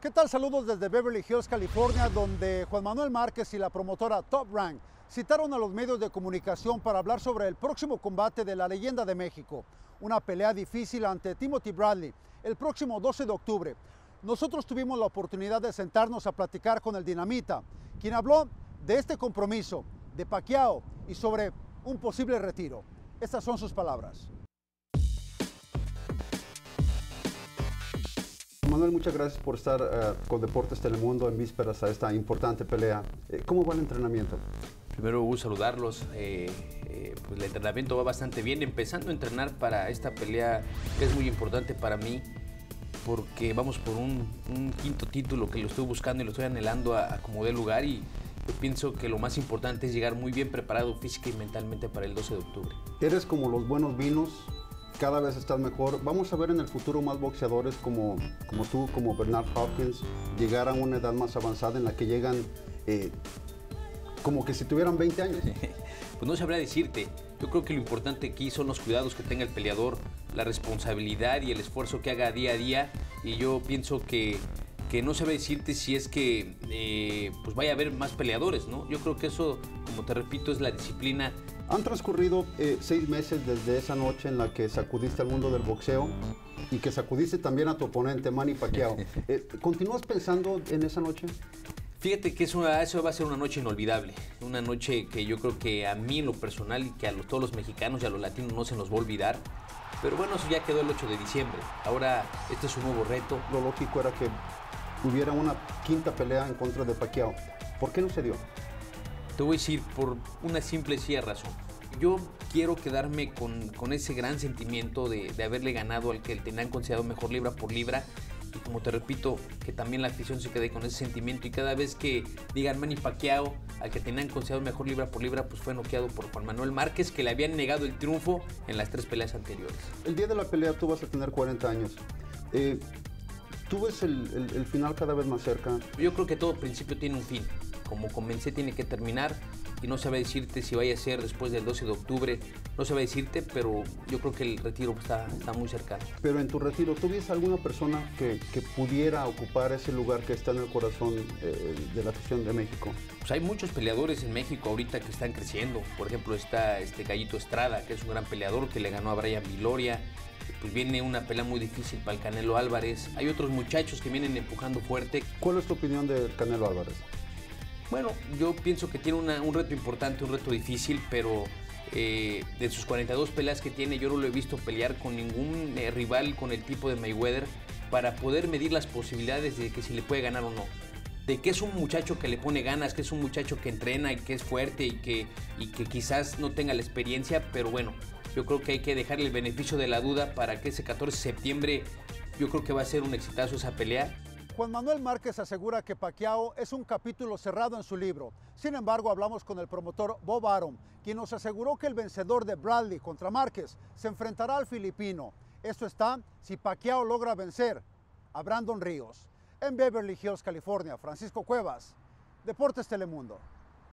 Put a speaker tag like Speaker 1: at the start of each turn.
Speaker 1: ¿Qué tal? Saludos desde Beverly Hills, California, donde Juan Manuel Márquez y la promotora Top Rank citaron a los medios de comunicación para hablar sobre el próximo combate de la leyenda de México, una pelea difícil ante Timothy Bradley el próximo 12 de octubre. Nosotros tuvimos la oportunidad de sentarnos a platicar con el Dinamita, quien habló de este compromiso, de Pacquiao y sobre un posible retiro. Estas son sus palabras. Manuel, muchas gracias por estar eh, con Deportes Telemundo en vísperas a esta importante pelea. Eh, ¿Cómo va el entrenamiento?
Speaker 2: Primero, gusto saludarlos. Eh, pues el entrenamiento va bastante bien, empezando a entrenar para esta pelea que es muy importante para mí, porque vamos por un, quinto título que lo estoy buscando y lo estoy anhelando a, a como dé lugar y yo pienso que lo más importante es llegar muy bien preparado física y mentalmente para el 12 de octubre.
Speaker 1: Eres como los buenos vinos, cada vez estás mejor. Vamos a ver en el futuro más boxeadores como, como tú, como Bernard Hopkins, llegar a una edad más avanzada en la que llegan eh, como que si tuvieran 20 años.
Speaker 2: pues no sabría decirte. Yo creo que lo importante aquí son los cuidados que tenga el peleador, la responsabilidad y el esfuerzo que haga día a día. Y yo pienso que, que no sabe decirte si es que eh, pues vaya a haber más peleadores, ¿no? Yo creo que eso, como te repito, es la disciplina
Speaker 1: han transcurrido eh, seis meses desde esa noche en la que sacudiste al mundo del boxeo y que sacudiste también a tu oponente Manny Pacquiao. Eh, ¿Continúas pensando en esa noche?
Speaker 2: Fíjate que eso, eso va a ser una noche inolvidable, una noche que yo creo que a mí en lo personal y que a todos los mexicanos y a los latinos no se nos va a olvidar. Pero bueno, eso ya quedó el 8 de diciembre. Ahora este es un nuevo reto.
Speaker 1: Lo lógico era que hubiera una quinta pelea en contra de Pacquiao. ¿Por qué no se dio?
Speaker 2: Te voy a decir por una simple y razón. Yo quiero quedarme con, ese gran sentimiento de, haberle ganado al que el tenían considerado mejor libra por libra. Y como te repito, que también la afición se quede con ese sentimiento. Y cada vez que digan Manny Pacquiao, al que tenían considerado mejor libra por libra, pues fue noqueado por Juan Manuel Márquez, que le habían negado el triunfo en las tres peleas anteriores.
Speaker 1: El día de la pelea tú vas a tener 40 años. Eh, ¿Tú ves el, el final cada vez más cerca?
Speaker 2: Yo creo que todo principio tiene un fin como comencé tiene que terminar y no sabe decirte si vaya a ser después del 12 de octubre, no sabe decirte, pero yo creo que el retiro está, está muy cercano.
Speaker 1: Pero en tu retiro, ¿tú ves alguna persona que, que, pudiera ocupar ese lugar que está en el corazón eh, de la afición de México?
Speaker 2: Pues hay muchos peleadores en México ahorita que están creciendo. Por ejemplo, está este Gallito Estrada, que es un gran peleador que le ganó a Brian Viloria pues viene una pelea muy difícil para el Canelo Álvarez. Hay otros muchachos que vienen empujando fuerte.
Speaker 1: ¿Cuál es tu opinión del Canelo Álvarez?
Speaker 2: Bueno, yo pienso que tiene un reto importante, un reto difícil, pero eh, de sus 42 peleas que tiene, yo no lo he visto pelear con ningún eh, rival con el tipo de Mayweather para poder medir las posibilidades de que si le puede ganar o no. De que es un muchacho que le pone ganas, que es un muchacho que entrena y que es fuerte y que, y que quizás no tenga la experiencia, pero bueno, yo creo que hay que dejarle el beneficio de la duda para que ese 14 de septiembre yo creo que va a ser un exitazo esa pelea. Juan Manuel Márquez asegura que Pacquiao es un capítulo cerrado en su libro. Sin embargo, hablamos con el promotor Bob Arum, quien nos aseguró que el vencedor de Bradley contra Márquez se enfrentará al filipino. Esto está si Pacquiao logra vencer a Brandon Ríos. En Beverly Hills, California, Francisco Cuevas, Deportes Telemundo.